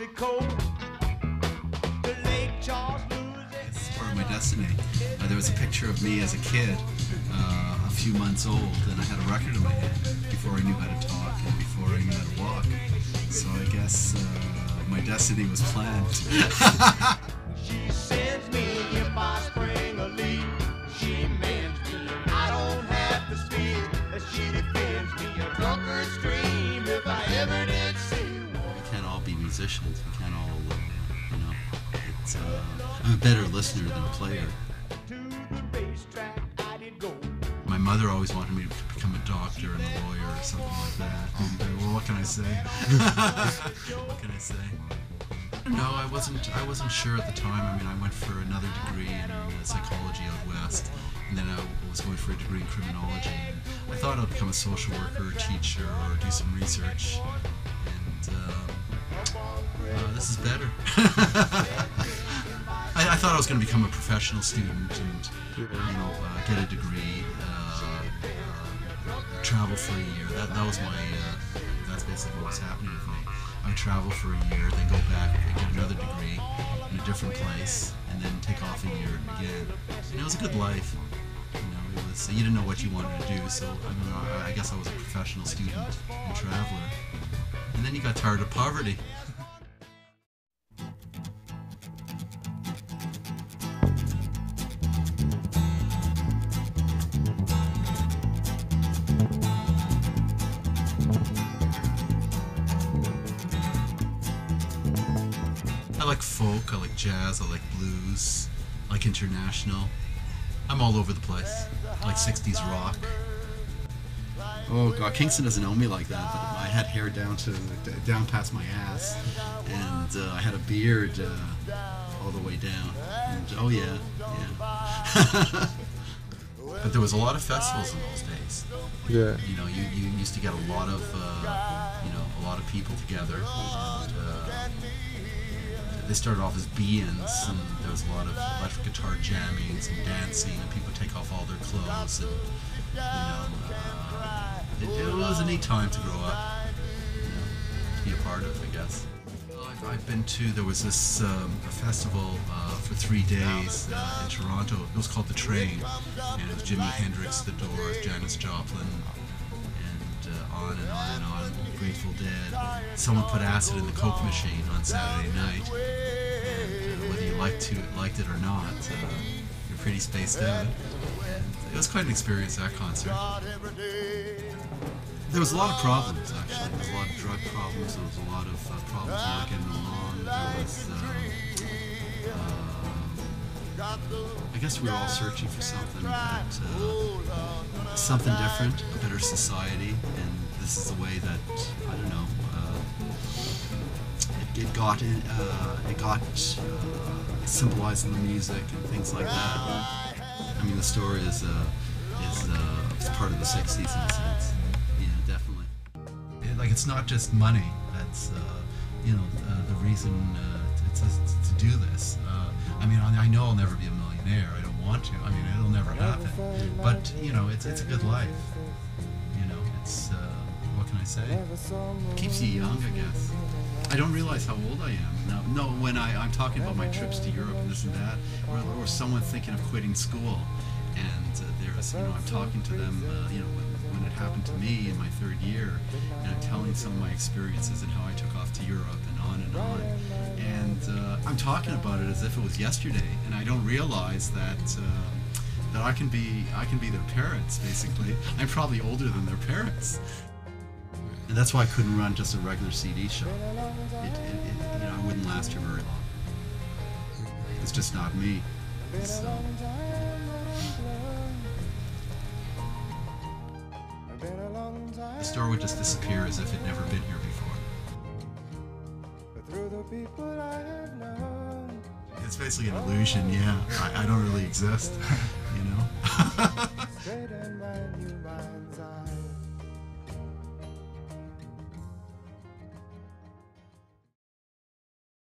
Mexico. Lake Charles. It's part of my destiny. Uh, there was a picture of me as a kid, uh, a few months old, and I had a record in my hand before I knew how to talk and before I knew how to walk. So I guess uh, my destiny was planned. musicians. We all, uh, you know. It's, uh, I'm a better listener than player. My mother always wanted me to become a doctor and a lawyer or something like that. Well, what can I say? what can I say? No, I wasn't. I wasn't sure at the time. I mean, I went for another degree in uh, psychology out west, and then I was going for a degree in criminology. I thought I'd become a social worker, teacher, or do some research. This is better. I, I thought I was going to become a professional student and you know uh, get a degree, uh, uh, travel for a year. That that was my. Uh, that's basically what was happening with me. I would travel for a year, then go back and get another degree in a different place, and then take off a year again. And it was a good life. You know, it was. You didn't know what you wanted to do, so I mean, I, I guess I was a professional student and traveler. And then you got tired of poverty. I like folk, I like jazz, I like blues, I like international. I'm all over the place. I like 60s rock. Oh god, Kingston doesn't know me like that, but I had hair down to down past my ass, and uh, I had a beard uh, all the way down. And, oh yeah, yeah. but there was a lot of festivals in those days. Yeah. You know, you, you used to get a lot of uh, you know a lot of people together. They started off as be-ins, and there was a lot of electric guitar jammings and dancing, and people take off all their clothes, and you know, uh, it, it was a neat time to grow up, you know, to be a part of, I guess. I've, been to. There was this um, a festival uh, for three days uh, in Toronto. It was called the Train, and it was Jimi Hendrix, The Doors, Janis Joplin, uh, on and on and on. Grateful Dead. Someone put acid in the Coke machine on Saturday night, and uh, whether you liked to liked it or not, uh, you're pretty spaced out. And it was quite an experience that concert. There was a lot of problems actually. There was a lot of drug problems. There was a lot of uh, problems getting along. There was. Guess we were all searching for something uh, something different, a better society, and this is the way that I don't know. Uh, it, it got in, uh, it got uh, symbolized in the music and things like that. I mean, the story is uh, is it's part of the '60s in a sense. Yeah, definitely. It, like it's not just money. That's you know the reason to, to, do this. I mean, I I know I'll never be a millionaire. I don't want to. I mean, it'll never happen. But you know, it's it's a good life. You know, it's uh, what can I say? Keeps you young, I guess. I don't realize how old I am. No, no when I, I'm talking about my trips to Europe and this and that, or, or someone thinking of quitting school, and uh, there's, you know, I'm talking to them, uh, you know, when, when it happened to me in my third year, and I'm telling some of my experiences and how I took off to Europe and on and on, and uh, I'm talking about it as if it was yesterday, and I don't realize that. Uh, that I can be, I can be their parents. Basically, I'm probably older than their parents. And that's why I couldn't run just a regular CD show. It, it, it, you know, I wouldn't last here very long. It's just not me. So, the store would just disappear as if it'd never been here before. It's basically an illusion, yeah. I, I don't really exist, you know?